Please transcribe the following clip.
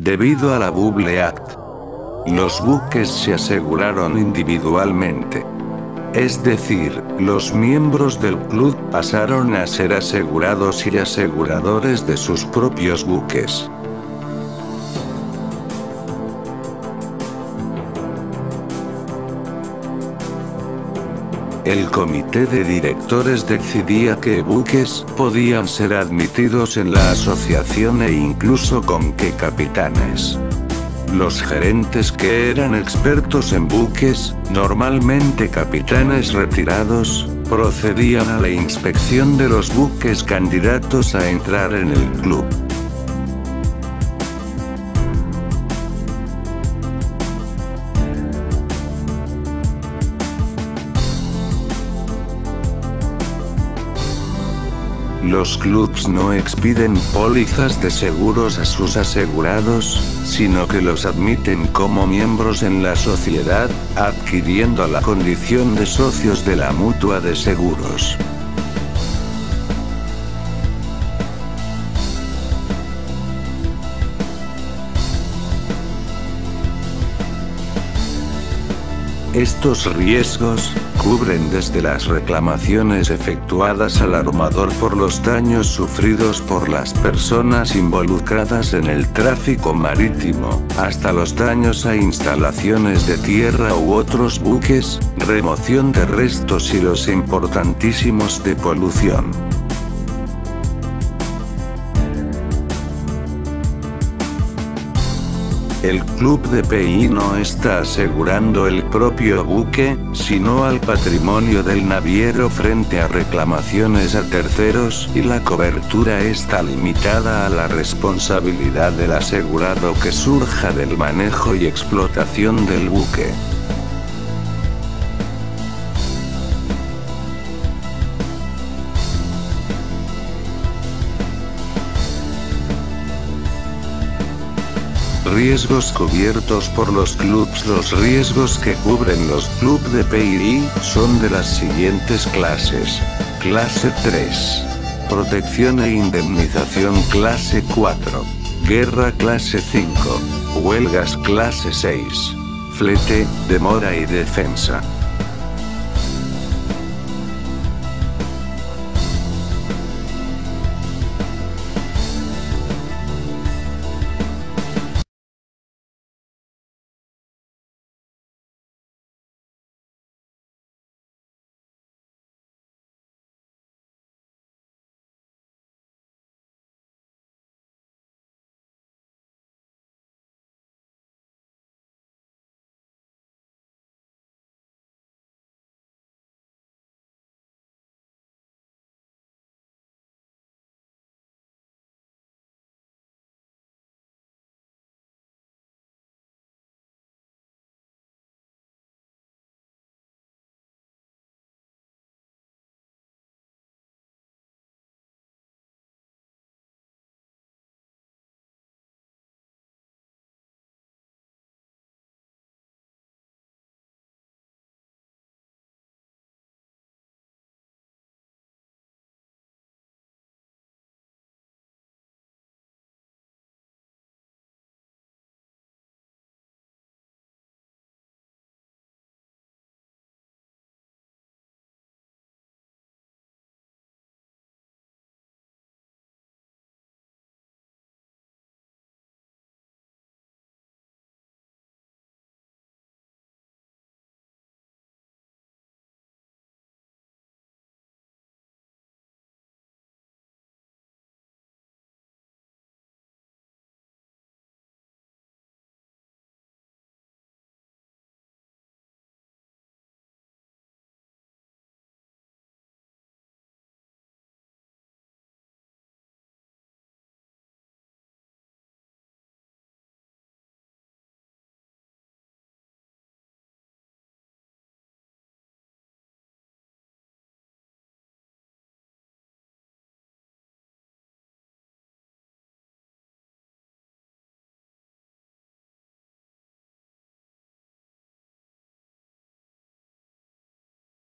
Debido a la Bubble Act, los buques se aseguraron individualmente. Es decir, los miembros del club pasaron a ser asegurados y aseguradores de sus propios buques. El comité de directores decidía qué buques podían ser admitidos en la asociación e incluso con qué capitanes. Los gerentes que eran expertos en buques, normalmente capitanes retirados, procedían a la inspección de los buques candidatos a entrar en el club. Los clubs no expiden pólizas de seguros a sus asegurados, sino que los admiten como miembros en la sociedad, adquiriendo la condición de socios de la mutua de seguros. Estos riesgos, cubren desde las reclamaciones efectuadas al armador por los daños sufridos por las personas involucradas en el tráfico marítimo, hasta los daños a instalaciones de tierra u otros buques, remoción de restos y los importantísimos de polución. El club de PI no está asegurando el propio buque, sino al patrimonio del naviero frente a reclamaciones a terceros y la cobertura está limitada a la responsabilidad del asegurado que surja del manejo y explotación del buque. Riesgos cubiertos por los clubs Los riesgos que cubren los clubs de PIRI son de las siguientes clases. Clase 3. Protección e indemnización clase 4. Guerra clase 5. Huelgas clase 6. Flete, demora y defensa.